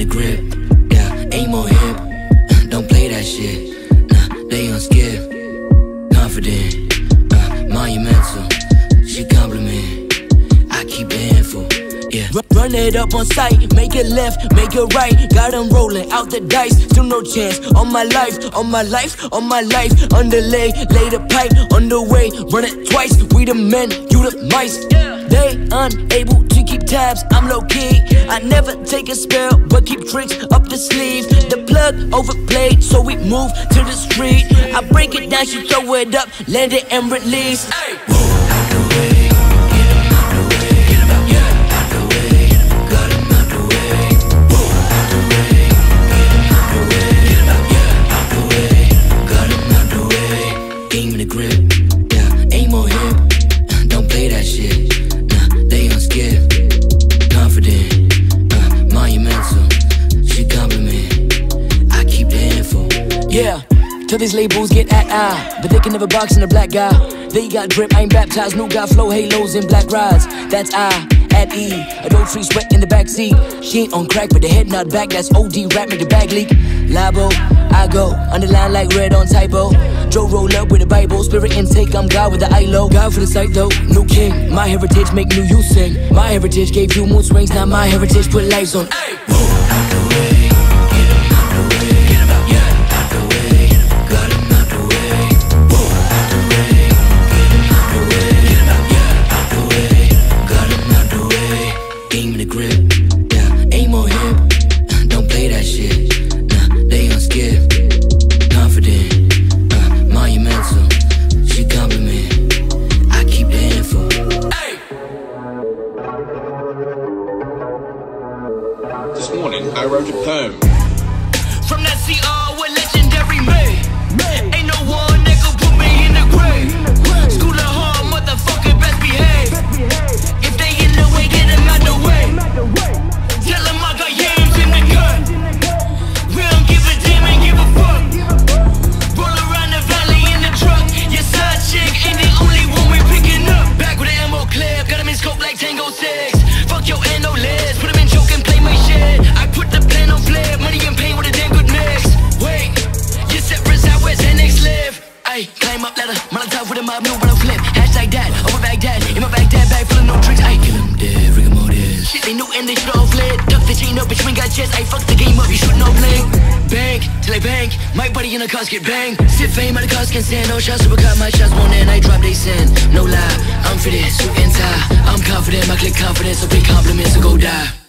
in the grip. Yeah, aim on hip. Uh, don't play that shit. Nah, they on skip. Confident, uh, monumental. She compliment. I keep the handful. Yeah. Run it up on sight, make it left, make it right. Got them rolling out the dice, still no chance. On my life, on my life, on my life. Underlay, lay the pipe, underway. Run it twice, we the men, you the mice. They unable to tabs, I'm low key. I never take a spell, but keep tricks up the sleeve. The plug overplayed, so we move to the street. I break it down, she throw it up, land it and release. Hey. Out the way, Yeah, till these labels get at eye, but they can never box in a black guy. They got drip, I ain't baptized, new got flow, halos and black rides. That's I at E, adult adultery sweat in the backseat. She ain't on crack, but the head not back. That's OD rap, make the bag leak. Labo, I go underline like red on typo. Joe roll up with the Bible, spirit intake. I'm God with the ILO. God for the sight though, new king. My heritage make new you sing. My heritage gave you mood swings, now my heritage put lights on. Ay. Out the way, This morning, I wrote a poem. From that CR with legendary. Live? Climb up ladder, Molotov with a mob, but I flip. Hashtag that, over Baghdad, in my Baghdad bag full of no tricks. Ay, kill 'em dead, rigor mortis. They knew and they should all fled. Duck the chain up, between we got chest. Ay, fuck the game up, you should no blink. Bank, till I bank, my buddy in a casket bang. Sit fame at a casket stand, no shots, super cut my shots, one and I drop they sin. No lie, I'm for this, suit and tie. I'm confident, my click confidence, so pay compliments, so go die.